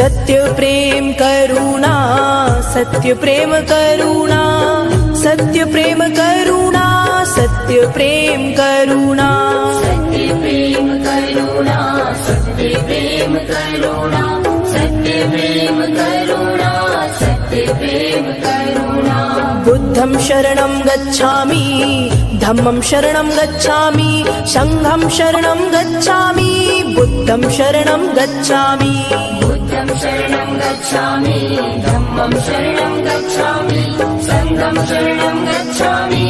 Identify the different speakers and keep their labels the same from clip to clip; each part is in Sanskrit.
Speaker 1: सत्य प्रेम करुणा सत्य प्रेम करुणा सत्य प्रेम करुणा सत्य प्रेम करुणा।
Speaker 2: सत्य प्रेम करुणा सत्य प्रेम करुणा सत्य प्रेम करुणा सत्य प्रेम करुणा
Speaker 1: बुद्धं शरणं गच्छामि धम्मं शरणं गच्छामि सङ्घं शरणं गच्छामि बुद्धं शरणं गच्छामि।
Speaker 2: बुद्धं शरणं गच्छामि धम्मं शरणं गच्छामि बुद्धं शरणं गच्छामि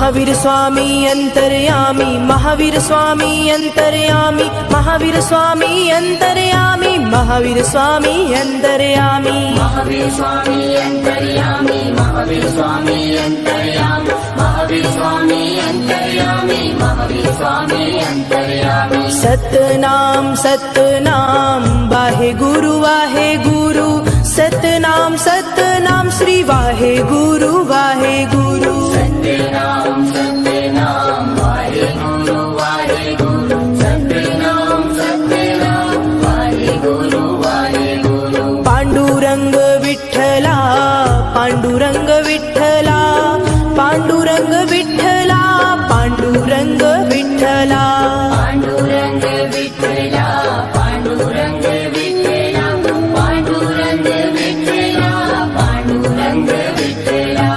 Speaker 1: महावीर स्वामी अन्तर्यामि महावीर स्वामी अन्तर्यामि महावीर स्वामी अन्तर्यामि महावीर स्वामी अन्तर्यामि
Speaker 2: महावीर स्वामी अन्तर्यामि महावीर स्वामी अन्तर्यामि महावीर स्वामी अन्तर्यामि महावीर स्वामी अन्तर्यामि
Speaker 1: सतनाम सतनाम वाहे गुरु वाहे गुरु। सतनाम सतनाम श्री वाहे गुरु वाहे गुरु विठ्ठला विठ्ठला विठ्ठला विठ्ठला।
Speaker 2: पाण्डुरङ्ग विठ्ठला पाण्डुरङ्ग विठ्ठला पाण्डुरङ्ग विठ्ठला पाण्डुरङ्ग विठ्ठला।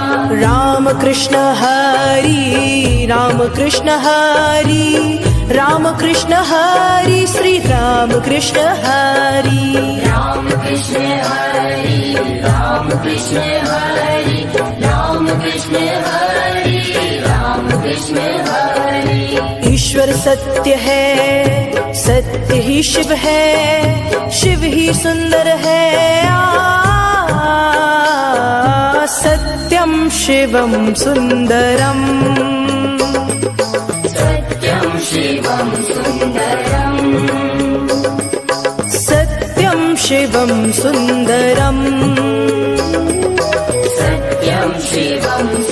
Speaker 1: राम कृष्ण हरि राम कृष्ण हरि राम कृष्ण हरि श्री राम कृष्ण हरि
Speaker 2: कृष्ण हरि राम कृष्ण हरि राम कृष्ण हरि
Speaker 1: ईश्वर सत्य है सत्य ही शिव है शिव ही सुंदर है। आ, सत्यम शिवम सुंदरम।
Speaker 2: सत्यं शिवं सुन्दरम्
Speaker 1: सत्यम शिवम सुंदरम
Speaker 2: Yam Shivam